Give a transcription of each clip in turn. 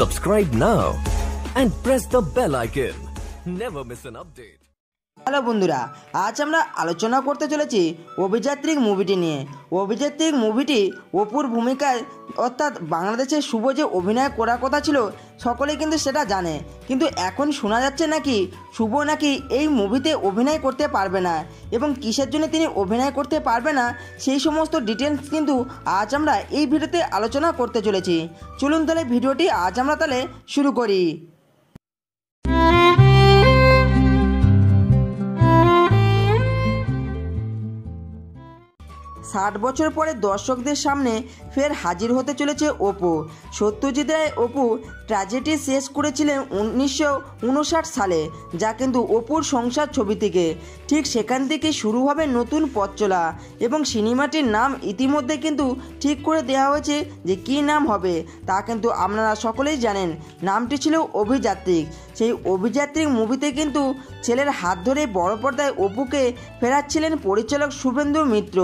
Subscribe now and press the bell icon. Never miss an update. Hello বন্ধুরা, আজ আমরা আলোচনা করতে চলেছি অভিযাত্রিক মুভিটি নিয়ে অভিযাত্রিক মুভিটি অপুর ভূমিকায় অর্থাৎ বাংলাদেশের শুভ যে অভিনয় করার কথা ছিল সকলেই কিন্তু সেটা জানে। কিন্তু এখন শোনা যাচ্ছে নাকি শুভ নাকি এই মুভিতে অভিনয় করতে পারবে না এবং কিসের জন্য তিনি অভিনয় করতে পারবে না সেই সমস্ত ডিটেলস কিন্তু আজ আমরা এই ভিডিওতে আলোচনা করতে চলেছি। চলুন তাহলে ভিডিওটি আজ আমরা তাহলে শুরু করি। ষাট বছর পরে দর্শকদের সামনে ফের হাজির হতে চলেছে অপু। সত্যজিৎ রায় অপু ট্র্যাজেডি শেষ করেছিলেন উনিশশো উনষাট সালে, যা কিন্তু অপুর সংসার ছবি থেকে। ঠিক সেখান থেকে শুরু হবে নতুন পথ চলা এবং সিনেমাটির নাম ইতিমধ্যে কিন্তু ঠিক করে দেওয়া হয়েছে যে কী নাম হবে, তা কিন্তু আপনারা সকলেই জানেন। নামটি ছিল অভিযাত্রিক। সেই অভিযাত্রিক মুভিতে কিন্তু ছেলের হাত ধরে বড় পর্দায় অপুকে ফেরাচ্ছিলেন পরিচালক শুভেন্দু মিত্র।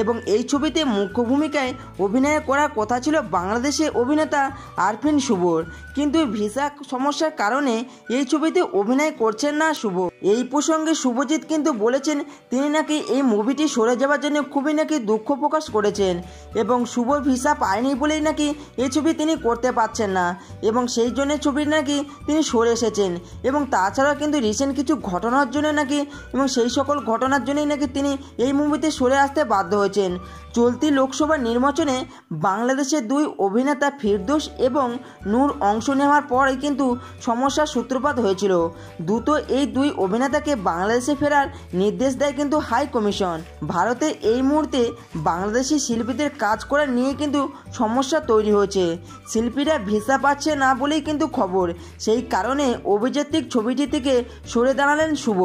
এবং এই ছবিতে মুখ্য ভূমিকায় অভিনয় করার কথা ছিল বাংলাদেশের অভিনেতা আরফিন শুভর কিন্তু ভিসা সমস্যার কারণে এই ছবিতে অভিনয় করছেন না শুভ। এই প্রসঙ্গে শুভজিৎ কিন্তু বলেছেন তিনি নাকি এই মুভিটি সরে যাওয়ার জন্য খুবই নাকি দুঃখ প্রকাশ করেছেন এবং শুভ ভিসা পায়নি বলেই নাকি এই ছবি তিনি করতে পারছেন না এবং সেই জন্য ছবি নাকি তিনি সরে এসেছেন এবং তাছাড়াও কিন্তু রিসেন্ট কিছু ঘটনার জন্য নাকি এবং সেই সকল ঘটনার জন্যই নাকি তিনি এই মুভিতে সরে আসতে বাধ্য হয়েছেন। চলতি লোকসভা নির্বাচনে বাংলাদেশের দুই অভিনেতা ফিরদোস এবং নূর অংশ নেওয়ার পরে কিন্তু সমস্যার সূত্রপাত হয়েছিল। দ্রুত এই দুই অভিনেতাকে বাংলাদেশে ফেরার নির্দেশ দেয় কিন্তু হাই কমিশন। ভারতে এই মুহূর্তে বাংলাদেশি শিল্পীদের কাজ করা নিয়ে কিন্তু সমস্যা তৈরি হয়েছে। শিল্পীরা ভিসা পাচ্ছে না বলেই কিন্তু খবর। সেই কারণে অভিযাত্রিক ছবিটি থেকে সরে দাঁড়ালেন শুভ।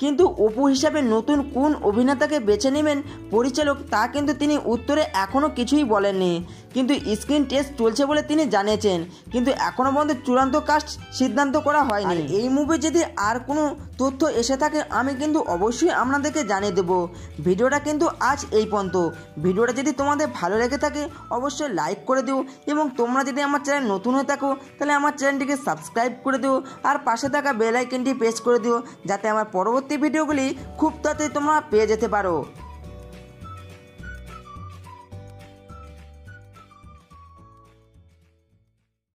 কিন্তু অপু হিসাবে নতুন কোন অভিনেতাকে বেছে নেবেন পরিচালক তা কিন্তু তিনি উত্তরে এখনও কিছুই বলেননি। কিন্তু স্ক্রিন টেস্ট চলছে বলে তিনি জানিয়েছেন। কিন্তু এখনও পর্যন্ত চূড়ান্ত কাস্ট সিদ্ধান্ত করা হয়নি। এই মুভি যদি আর কোনো তথ্য এসে থাকে আমি কিন্তু অবশ্যই আপনাদেরকে জানিয়ে দেবো। ভিডিওটা কিন্তু আজ এই পর্যন্ত। ভিডিওটা যদি তোমাদের ভালো লেগে থাকে অবশ্যই লাইক করে দিও এবং তোমরা যদি আমার চ্যানেল নতুন হয়ে থাকো তাহলে আমার চ্যানেলটিকে সাবস্ক্রাইব করে দিও আর পাশে থাকা বেল আইকনটি প্রেস করে দিও যাতে আমার পরবর্তী ভিডিওগুলি খুব তাড়াতাড়ি তোমরা পেয়ে যেতে পারো।